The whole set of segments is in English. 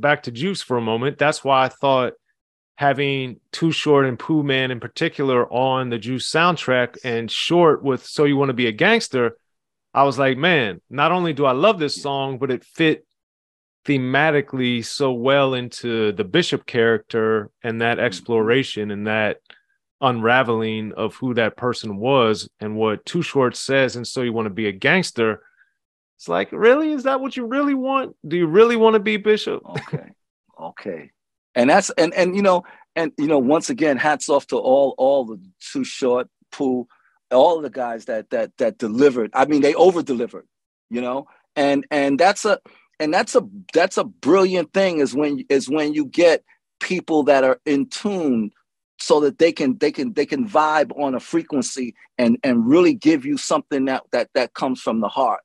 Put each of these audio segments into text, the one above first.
back to Juice for a moment. That's why I thought having Too Short and Pooh Man in particular on the Juice soundtrack and Short with So You Want to Be a Gangster, I was like, man, not only do I love this song, but it fit thematically so well into the Bishop character and that mm-hmm. exploration and that unraveling of who that person was and what Too Short says. And so you want to be a gangster. It's like, really? Is that what you really want? Do you really want to be Bishop? Okay. Okay. And that's and and you know, and you know, once again, hats off to all all the Too Short, Pooh, all the guys that that that delivered. I mean, they over delivered, you know, and and that's a and that's a that's a brilliant thing is when is when you get people that are in tune so that they can they can they can vibe on a frequency and and really give you something that that that comes from the heart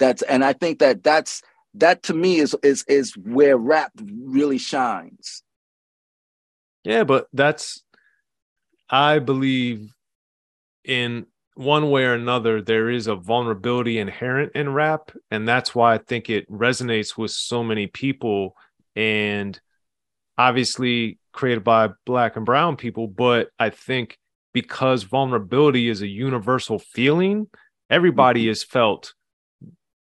that's and i think that that's that to me is is is where rap really shines yeah but that's i believe in one way or another, there is a vulnerability inherent in rap. And that's why I think it resonates with so many people. And obviously created by black and brown people. But I think because vulnerability is a universal feeling, everybody mm-hmm. is felt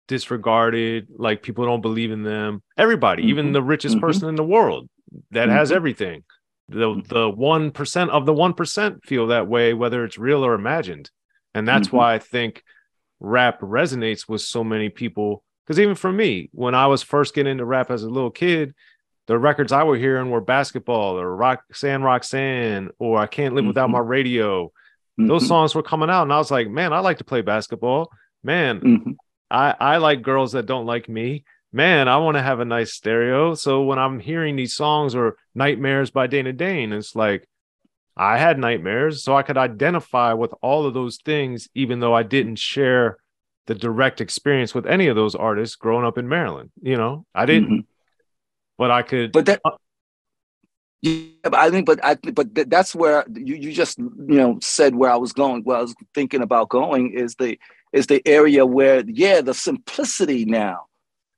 disregarded, like people don't believe in them. Everybody, mm-hmm. even the richest mm-hmm. person in the world that has mm-hmm. everything. The the one percent of the one percent feel that way, whether it's real or imagined. And that's mm-hmm. why I think rap resonates with so many people. Because even for me, when I was first getting into rap as a little kid, the records I were hearing were basketball or Roxanne Roxanne or I Can't Live mm-hmm. Without My Radio. Mm-hmm. Those songs were coming out, and I was like, man, I like to play basketball. Man, mm-hmm. I, I like girls that don't like me. Man, I want to have a nice stereo. So when I'm hearing these songs or Nightmares by Dana Dane, it's like, I had nightmares, so I could identify with all of those things, even though I didn't share the direct experience with any of those artists growing up in Maryland. You know, I didn't, mm-hmm. but I could. But that, yeah, but I think, but I, but that's where you you just you know said where I was going. Where I was thinking about going is the is the area where yeah the simplicity now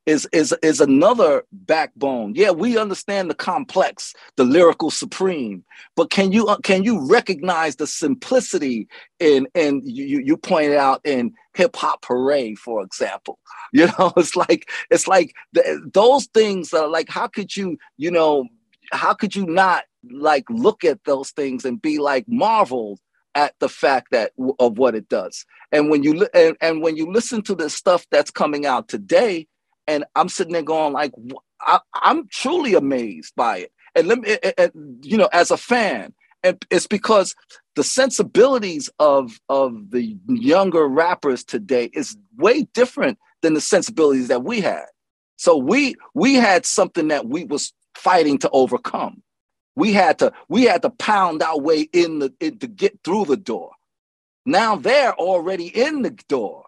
is is is another backbone. Yeah, we understand the complex, the lyrical supreme, but can you uh, can you recognize the simplicity in and you you pointed out in hip hop hooray, for example. You know, it's like it's like the, those things are like how could you you know how could you not like look at those things and be like marveled at the fact that of what it does and when you and, and when you listen to the stuff that's coming out today and I'm sitting there going like, I, am truly amazed by it. And let me, and, you know, as a fan, and it's because the sensibilities of of the younger rappers today is way different than the sensibilities that we had. So we we had something that we was fighting to overcome. We had to we had to pound our way in the in, to get through the door. Now they're already in the door.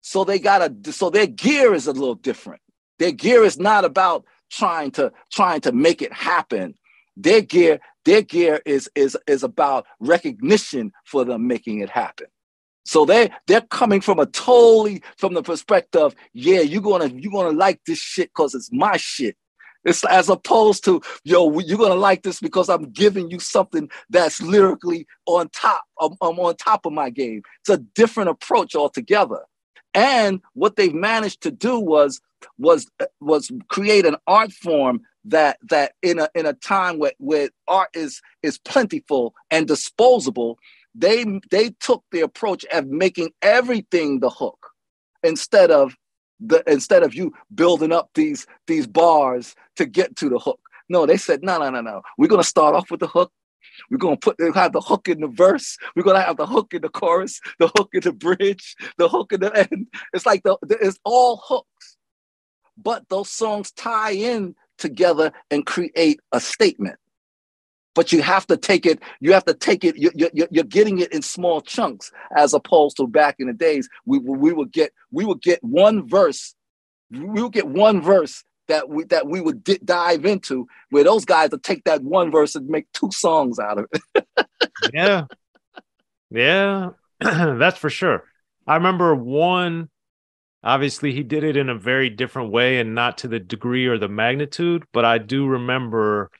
So they got a so their gear is a little different. Their gear is not about trying to trying to make it happen. Their gear their gear is is is about recognition for them making it happen. So they they're coming from a totally from the perspective, yeah, you're gonna you're gonna like this shit because it's my shit. It's as opposed to, yo, you're gonna like this because I'm giving you something that's lyrically on top. I'm, I'm on top of my game. It's a different approach altogether. And what they've managed to do was was uh, was create an art form that that in a in a time where, where art is is plentiful and disposable, they they took the approach of making everything the hook instead of the instead of you building up these these bars to get to the hook. No, they said, no, no, no, no. We're gonna start off with the hook. We're gonna put have the hook in the verse. We're gonna have the hook in the chorus, the hook in the bridge, the hook in the end. It's like the, it's all hooks, but those songs tie in together and create a statement. But you have to take it. You have to take it. You're, you're, you're getting it in small chunks, as opposed to back in the days. We we would get we would get one verse. We would get one verse that we that we would di- dive into where those guys would take that one verse and make two songs out of it. yeah. Yeah. That's for sure. I remember one Obviously, he did it in a very different way and not to the degree or the magnitude. But I do remember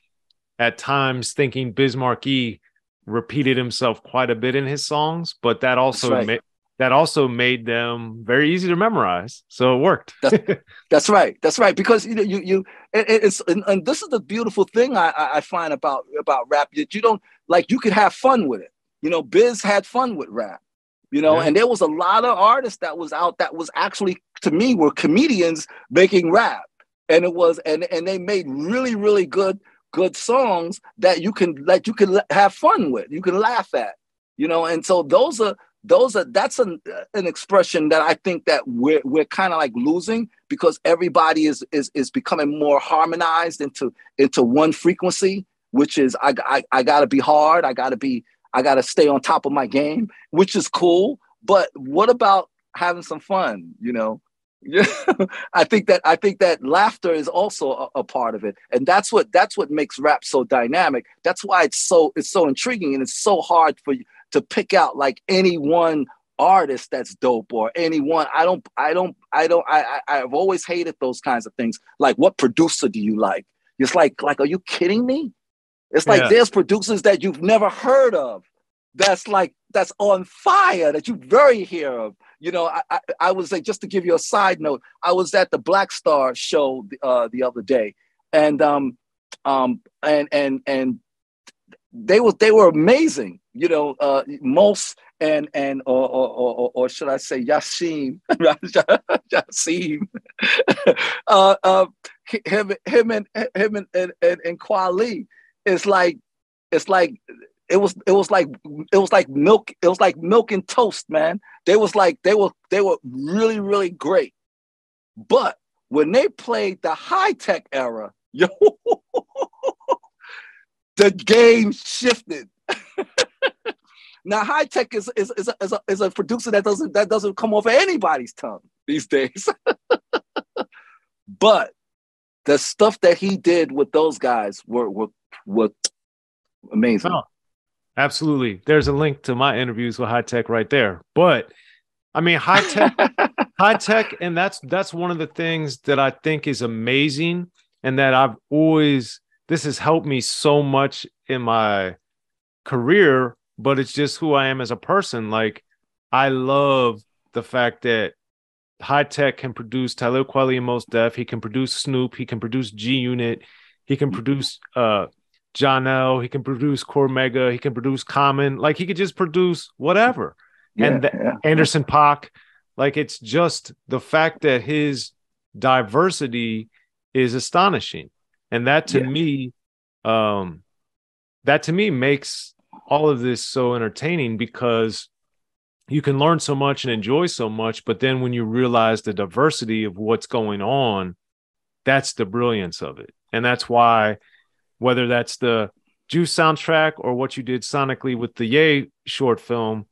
at times thinking Biz Markie repeated himself quite a bit in his songs, but that also right. ma- that also made them very easy to memorize. So it worked. that's, that's, right. That's right. Because you know, you you it, it's and, and, this is the beautiful thing I, I find about about rap that you don't like. You could have fun with it. You know, Biz had fun with rap. You know, yeah. and there was a lot of artists that was out that was actually to me were comedians making rap, and it was and and they made really really good good songs that you can that you can have fun with. You can laugh at. You know, and so those are those are that's an, an expression that I think that we're we're kind of like losing because everybody is is is becoming more harmonized into into one frequency, which is I I, I got to be hard, I got to be I got to stay on top of my game, which is cool. But what about having some fun? You know, yeah, I think that I think that laughter is also a, a, part of it, and that's what that's what makes rap so dynamic. That's why it's so it's so intriguing, and it's so hard for you to pick out like any one artist that's dope or anyone. I don't, I don't, I don't, I, I have always hated those kinds of things. Like, what producer do you like? It's like, like, are you kidding me? It's like yeah. there's producers that you've never heard of. That's like that's on fire that you very hear of. You know, I, I, I was like just to give you a side note. I was at the Black Star show uh, the other day, and um, um, and and and they were they were amazing. You know, uh, Mos and and or or, or, or should I say Yasiin Yasiin, uh, uh, him him and him and and, and, and Kweli. It's like it's like it was it was like it was like milk it was like milk and toast man they was like they were they were really really great but when they played the Hi-Tek era yo the game shifted. now, Hi-Tek is is, is, a, is, a, is a producer that doesn't that doesn't come off of anybody's tongue these days. but the stuff that he did with those guys were were, were amazing. Oh, absolutely. There's a link to my interviews with Hi-Tek right there. But I mean, Hi-Tek, Hi-Tek, and that's that's one of the things that I think is amazing, and that I've always this has helped me so much in my career, but it's just who I am as a person. Like I love the fact that Hi-Tek can produce Talib Kweli and Mos Def. He can produce Snoop. He can produce G Unit. He can produce uh L. He can produce Cormega, He can produce Common. Like he could just produce whatever. Yeah, and the, yeah, Anderson. Paak. Like it's just the fact that his diversity is astonishing and that to yeah. me um that to me makes all of this so entertaining because you can learn so much and enjoy so much but then when you realize the diversity of what's going on that's the brilliance of it and that's why whether that's the juice soundtrack or what you did sonically with the Yay short film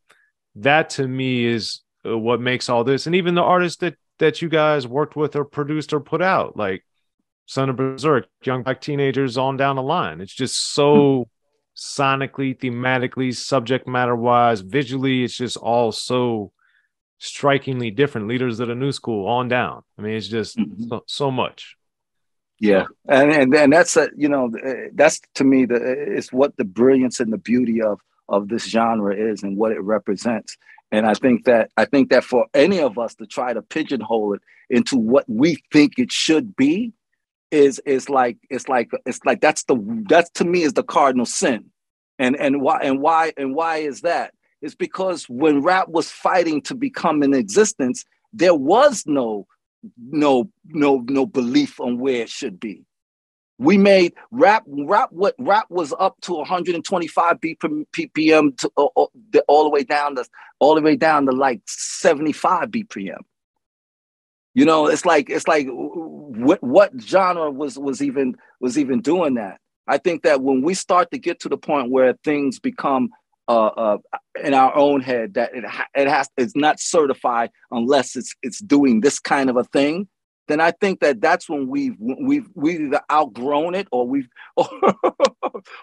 that to me is uh, what makes all this and even the artists that that you guys worked with or produced or put out like Son of Bazerk, Young Black Teenagers on down the line. It's just so sonically, thematically, subject matter wise, visually, it's just all so strikingly different. Leaders of the new school on down. I mean, it's just mm-hmm. so, so, much. Yeah, and and and that's a you know eh, that's to me the eh, it's what the brilliance and the beauty of of this genre is and what it represents. And I think that I think that for any of us to try to pigeonhole it into what we think it should be, is is like it's like it's like that's the that's to me is the cardinal sin. And and why and why and why is that? It's because when rap was fighting to become in existence there was no no no no belief on where it should be we made rap rap what rap was up to 125 bpm to, all, all the way down to all the way down to like 75 bpm you know, it's like it's like what what genre was was even was even doing that. I think that when we start to get to the point where things become uh, uh, in our own head that it it has it's not certified unless it's it's doing this kind of a thing, then I think that that's when we've we've we either outgrown it or we've or,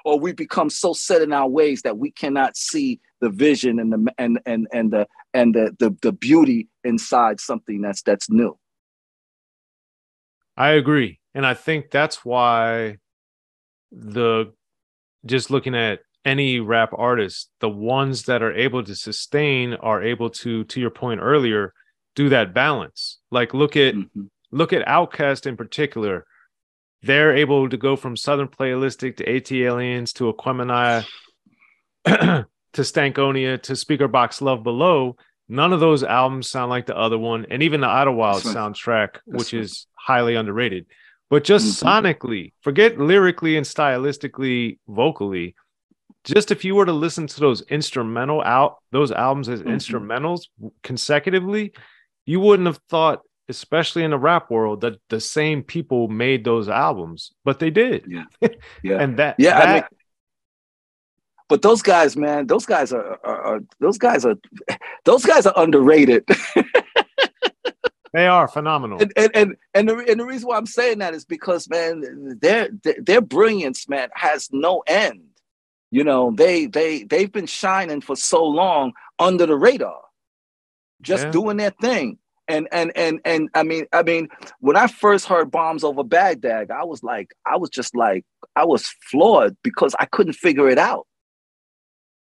or we become so set in our ways that we cannot see the vision and the and and and the and the the, the beauty inside something that's that's new. I agree. And I think that's why the just looking at any rap artist, the ones that are able to sustain are able to, to your point earlier, do that balance. Like look at mm-hmm. look at Outkast in particular. They're able to go from Southern Playalistic to ATLiens to Aquemini to Stankonia to Speakerboxxx Love Below. None of those albums sound like the other one, and even the Idlewild right. soundtrack, That's which right. is highly underrated. But just mm-hmm. sonically, forget lyrically and stylistically, vocally. Just if you were to listen to those instrumental out those albums as mm-hmm. instrumentals consecutively, you wouldn't have thought, especially in the rap world, that the same people made those albums, but they did. Yeah, yeah, and that yeah. That, I mean, but those guys, man, those guys are, are, are those guys are those guys are underrated. They are phenomenal. And and and, and, the, and the reason why I'm saying that is because man, their their brilliance, man, has no end. You know, they they they've been shining for so long under the radar, just yeah. doing their thing. And and and and I mean, I mean, when I first heard bombs over Baghdad, I was like, I was just like, I was floored because I couldn't figure it out.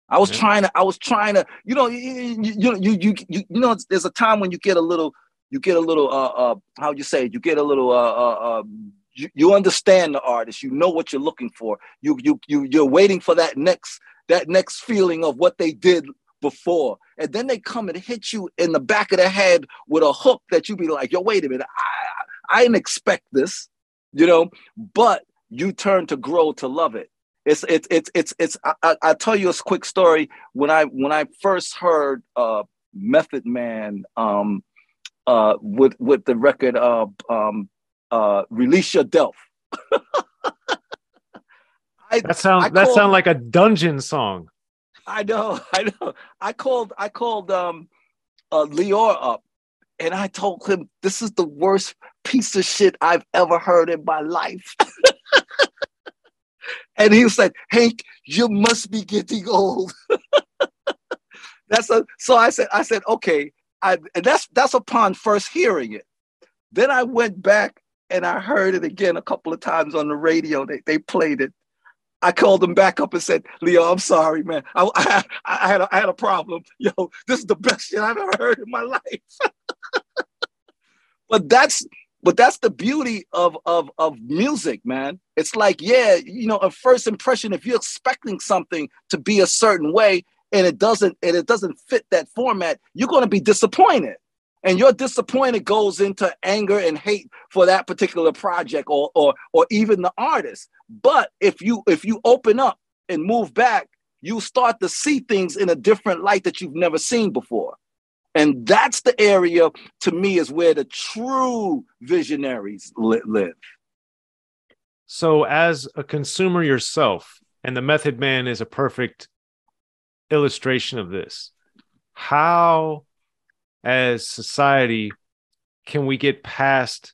I was yeah. trying to, I was trying to, you know, you, you, you, you, you, you know, there's a time when you get a little you get a little uh, uh how you say it? you get a little uh, uh, uh you, you understand the artist. You know what you're looking for. You you you you're waiting for that next that next feeling of what they did before. And then they come and hit you in the back of the head with a hook that you be like yo wait a minute. I i didn't expect this you know but you turn to grow to love it. It's it's it's it's it's I, I tell you a quick story. When i when i first heard uh method man um uh, with with the record of um, uh, "Release Your Delf." I, that sounds that sound like a dungeon song. I know, I know. I called I called um, uh, Lyor up, and I told him this is the worst piece of shit I've ever heard in my life. and he was like, "Hank, you must be getting old." That's a so I said I said okay I, and that's that's upon first hearing it. Then I went back and I heard it again a couple of times on the radio. They, they played it. I called them back up and said, Lyor, I'm sorry, man. I, I, I, had, a, I had a problem. Yo, this is the best shit I've ever heard in my life. but that's but that's the beauty of, of, of music, man. It's like, yeah, you know, a first impression, if you're expecting something to be a certain way, and it doesn't and it doesn't fit that format, you're going to be disappointed. And your disappointment goes into anger and hate for that particular project or or or even the artist. But if you if you open up and move back, you start to see things in a different light that you've never seen before. And that's the area to me is where the true visionaries live. So, as a consumer yourself, and the Method Man is a perfect illustration of this. How, as society, can we get past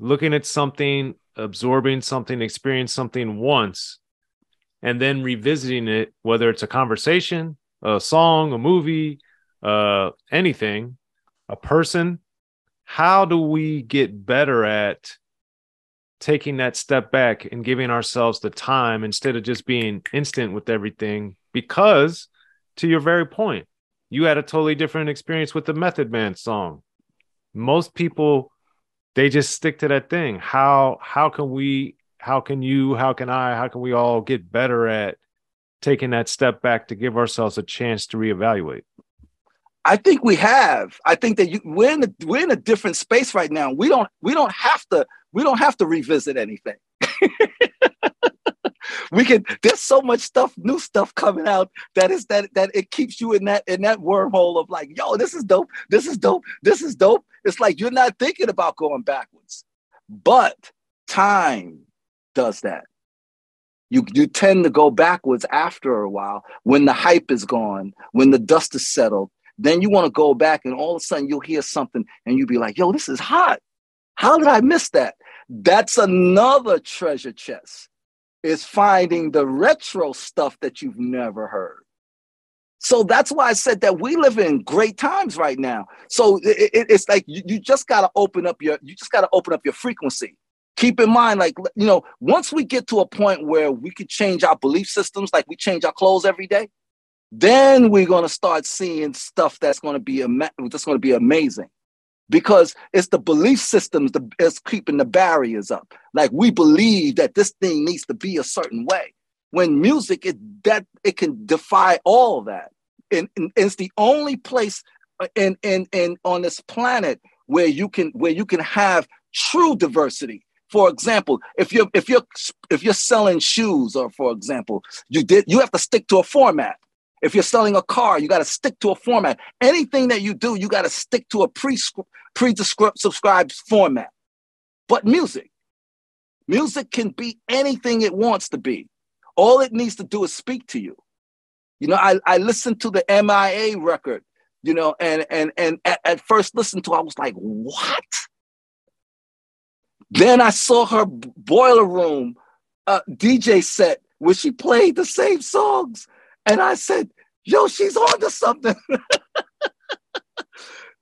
looking at something, absorbing something, experience something once, and then revisiting it, whether it's a conversation, a song, a movie, uh, anything, a person? How do we get better at taking that step back and giving ourselves the time instead of just being instant with everything because to your very point you had a totally different experience with the method man song most people they just stick to that thing how how can we how can you how can i how can we all get better at taking that step back to give ourselves a chance to reevaluate I think we have. I think that you, we're in a, we're in a different space right now. We don't we don't have to we don't have to revisit anything. we can there's so much stuff new stuff coming out that is that that it keeps you in that in that wormhole of like yo this is dope this is dope this is dope. It's like you're not thinking about going backwards but time does that. You you tend to go backwards after a while when the hype is gone when the dust is settled. Then you want to go back and all of a sudden you'll hear something and you'll be like yo this is hot. How did i miss that? That's another treasure chest is finding the retro stuff that you've never heard. So that's why I said that we live in great times right now. So it, it, it's like you, you just got to open up your you just got to open up your frequency. Keep in mind, like you know, once we get to a point where we could change our belief systems, like we change our clothes every day, then we're gonna start seeing stuff that's gonna be that's gonna be amazing because it's the belief systems that's keeping the barriers up. Like we believe that this thing needs to be a certain way. When music, it that it can defy all that, and, and it's the only place uh, in in in on this planet where you can where you can have true diversity. For example, if you're if you're if you're selling shoes, or for example, you did you have to stick to a format. If you're selling a car, you got to stick to a format. Anything that you do, you got to stick to a pre pre-subscribed format. But music, music can be anything it wants to be. All it needs to do is speak to you. You know, I, I listened to the MIA record, you know, and and and at, at first listened to, I was like, what? Then I saw her boiler room uh, DJ set where she played the same songs. And I said, yo, she's on to something.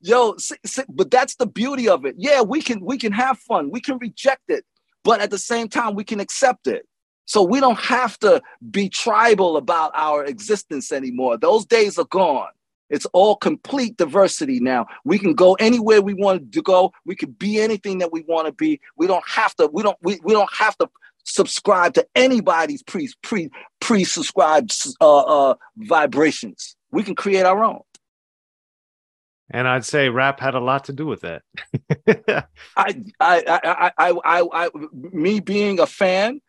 yo, see, see, but that's the beauty of it. Yeah, we can we can have fun. We can reject it, but at the same time, we can accept it. So we don't have to be tribal about our existence anymore. Those days are gone. It's all complete diversity now. We can go anywhere we want to go. We can be anything that we want to be. We don't have to. We don't. We, we don't have to subscribe to anybody's pre pre pre subscribed uh, uh, vibrations. We can create our own. And I'd say rap had a lot to do with that. I, I, I, I, I, I, me being a fan,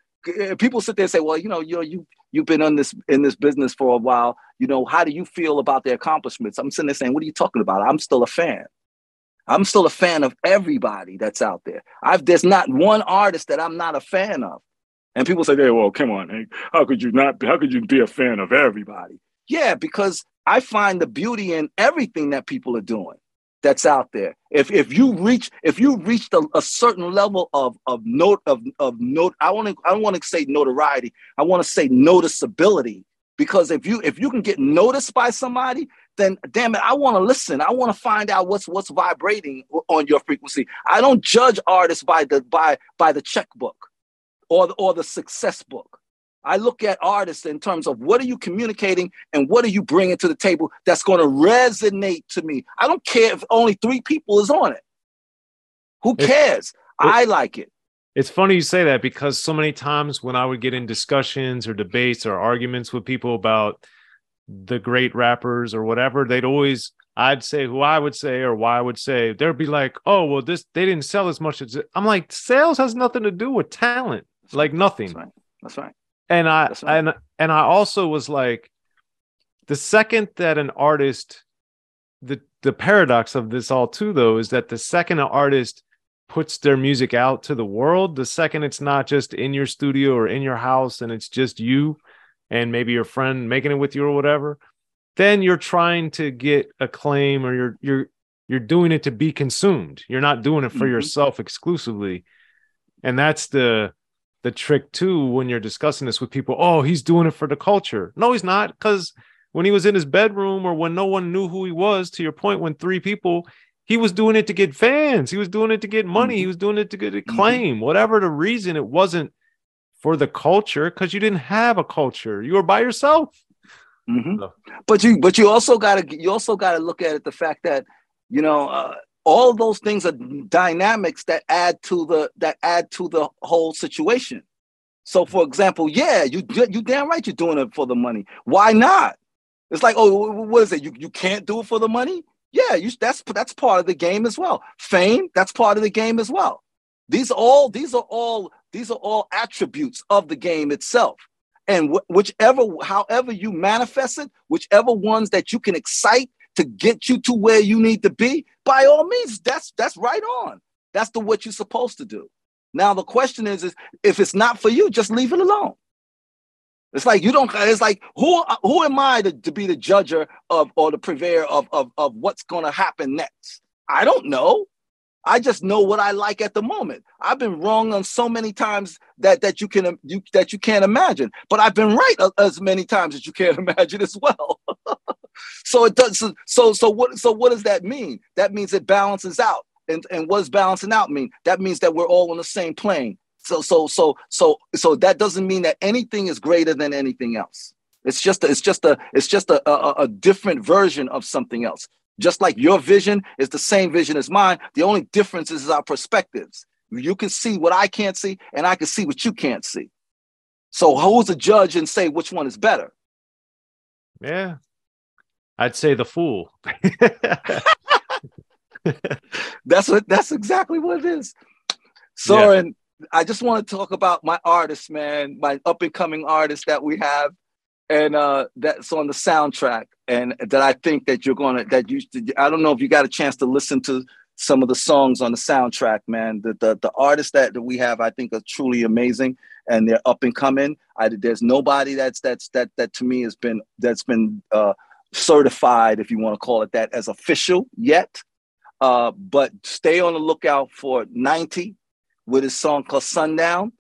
people sit there and say, "Well, you know, you you you've been in this in this business for a while. You know, how do you feel about the accomplishments?" I'm sitting there saying, "What are you talking about? I'm still a fan. I'm still a fan of everybody that's out there. I've there's not one artist that I'm not a fan of. And people say, "Hey, well, come on, Hank. How could you not? How could you be a fan of everybody?" Yeah, because I find the beauty in everything that people are doing that's out there. If if you reach if you reached a, a certain level of of note of of note, I want to I don't want to say notoriety. I want to say noticeability because if you if you can get noticed by somebody, then damn it, I want to listen. I want to find out what's what's vibrating on your frequency. I don't judge artists by the by by the checkbook or the, or the success book. I look at artists in terms of what are you communicating and what are you bringing to the table that's going to resonate to me. I don't care if only three people is on it. Who cares? It, I like it. It's funny you say that because so many times when I would get in discussions or debates or arguments with people about the great rappers or whatever, they'd always I'd say who I would say or why I would say, they'd be like, oh, well, this they didn't sell as much as. I'm like, sales has nothing to do with talent, like nothing. That's right. That's right. And I right. and and I also was like, the second that an artist, the the paradox of this all too, though, is that the second an artist puts their music out to the world, the second it's not just in your studio or in your house and it's just you and maybe your friend making it with you or whatever, then you're trying to get acclaim or you're you're you're doing it to be consumed. You're not doing it for mm-hmm. yourself exclusively. And that's the the trick too when you're discussing this with people. Oh, he's doing it for the culture. No, he's not because when he was in his bedroom or when no one knew who he was, to your point, when three people, he was doing it to get fans. He was doing it to get money. Mm-hmm. He was doing it to get acclaim. Mm-hmm. Whatever the reason, it wasn't for the culture because you didn't have a culture. You were by yourself. Mm-hmm. So. But you, but you also got to, you also got to look at it the fact that you know uh, all those things are dynamics that add to the that add to the whole situation. So, for example, yeah, you you damn right you're doing it for the money. Why not? It's like, oh, what is it? You you can't do it for the money? Yeah, you, that's that's part of the game as well. Fame, that's part of the game as well. These all these are all these are all attributes of the game itself. And wh- whichever, however you manifest it, whichever ones that you can excite to get you to where you need to be, by all means, that's that's right on. That's the what you're supposed to do. Now the question is, is if it's not for you, just leave it alone. It's like you don't. It's like who who am I to, to be the judger of or the purveyor of, of of what's going to happen next? I don't know. I just know what I like at the moment. I've been wrong on so many times that that you can you, that you can't imagine. But I've been right as many times as you can't imagine as well. so it does. So so what? So what does that mean? That means it balances out. And and what does balancing out mean? That means that we're all on the same plane. So so so so so that doesn't mean that anything is greater than anything else. It's just a, it's just a it's just a, a, a different version of something else. Just like your vision is the same vision as mine, the only difference is our perspectives. You can see what I can't see, and I can see what you can't see. So who's a judge and say which one is better? Yeah. I'd say the fool. that's what that's exactly what it is. Soren, yeah. I just want to talk about my artists, man, my up and coming artists that we have and uh, that's on the soundtrack, and that I think that you're gonna that you. I don't know if you got a chance to listen to some of the songs on the soundtrack, man. The the, the artists that, that we have, I think, are truly amazing, and they're up and coming. I, there's nobody that's that's that that to me has been that's been uh, certified, if you want to call it that, as official yet. Uh, but stay on the lookout for 90 with his song called Sundown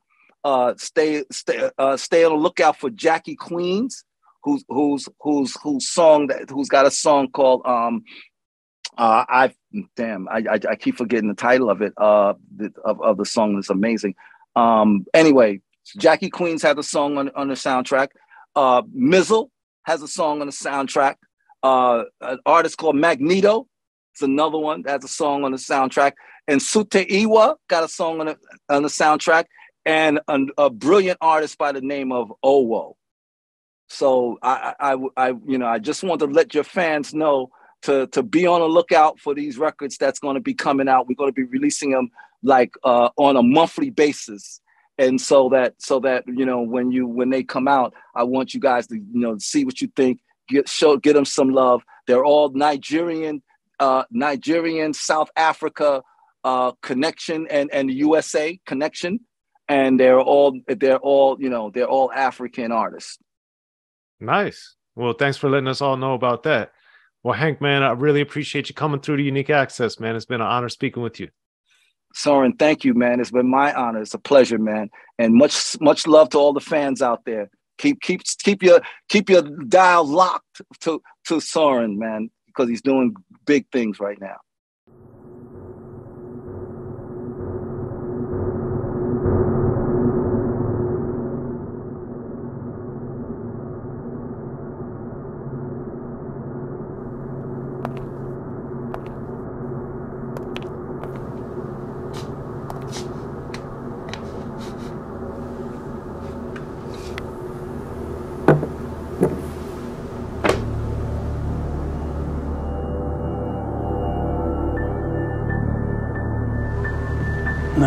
uh, stay stay uh, stay on the lookout for Jackie Queens, who's who's who's who's song that who's got a song called um uh I damn I, I, I keep forgetting the title of it uh the, of of the song that's amazing. Um anyway, Jackie Queens has a song on on the soundtrack. Uh Mizzle has a song on the soundtrack. Uh an artist called Magneto. It's another one that has a song on the soundtrack. And Sute Iwa got a song on the on the soundtrack and a, a brilliant artist by the name of Owo. So I, I, I, you know, I just want to let your fans know to to be on the lookout for these records that's going to be coming out. We're going to be releasing them like uh, on a monthly basis, and so that so that you know when you when they come out, I want you guys to you know see what you think. Get show get them some love. They're all Nigerian, uh, Nigerian, South Africa uh, connection and and USA connection and they're all they're all you know they're all African artists. Nice. Well, thanks for letting us all know about that. Well, Hank, man, I really appreciate you coming through to Unique Access, man. It's been an honor speaking with you. Soren, thank you, man. It's been my honor. It's a pleasure, man. And much much love to all the fans out there. Keep keep keep your keep your dial locked to to Soren, man, because he's doing big things right now.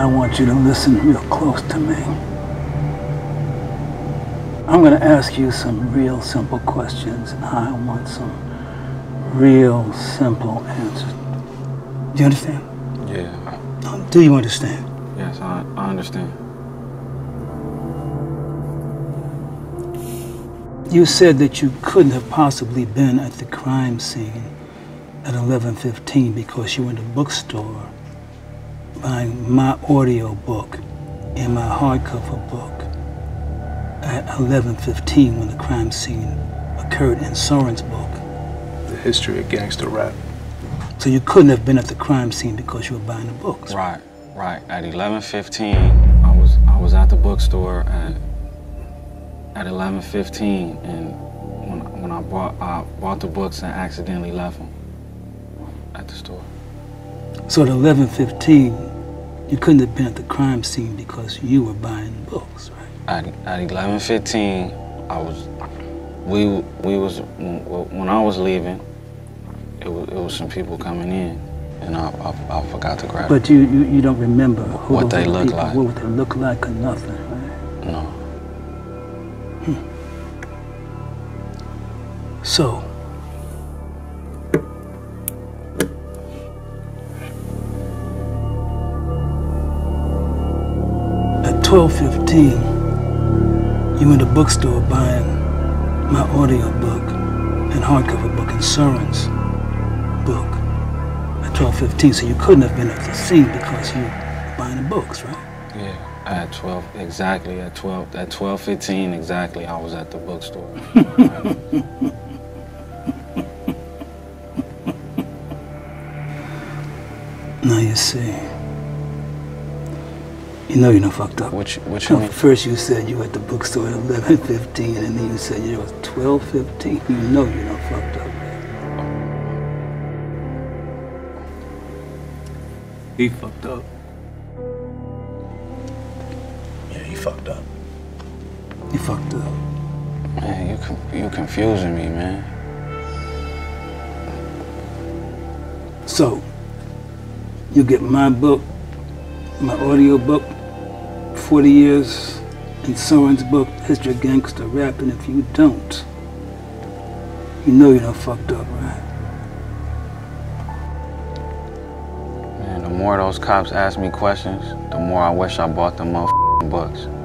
I want you to listen real close to me. I'm going to ask you some real simple questions. And I want some real simple answers. Do you understand? Yeah. Do you understand? Yes, I, I understand. You said that you couldn't have possibly been at the crime scene at 11:15 because you were in the bookstore buying my audio book and my hardcover book at 11:15 when the crime scene occurred in Soren's book. The history of gangster rap. So you couldn't have been at the crime scene because you were buying the books. Right, right. At 11:15, I was I was at the bookstore at at 11:15, and when when I bought I bought the books and accidentally left them at the store. So at 11:15, you couldn't have been at the crime scene because you were buying books, right? At at 11:15, I was we we was when I was leaving. It was, it was some people coming in, and I, I, I forgot to grab. But you, you, you don't remember who what they look people, like. What they look like or nothing, right? No. Hmm. So, 12.15, you in the bookstore buying my audiobook and hardcover book and Soren's book at 12.15, so you couldn't have been at the scene because you were buying the books, right? Yeah, at 12, exactly, at 12, at 12.15 exactly, I was at the bookstore. Now you see. You know you done fucked up. Which, which you No, mean? first you said you were at the bookstore at 11.15 and then you said it was 12.15. You know you done fucked up. He fucked up. Yeah, he fucked up. He fucked up. Man, you con- you confusing me, man. So, you get my book, my audio book, 40 years, in Soren's book, History of Gangster Rap, and if you don't, you know you done fucked up, right? Man, the more those cops ask me questions, the more I wish I bought them motherfucking books.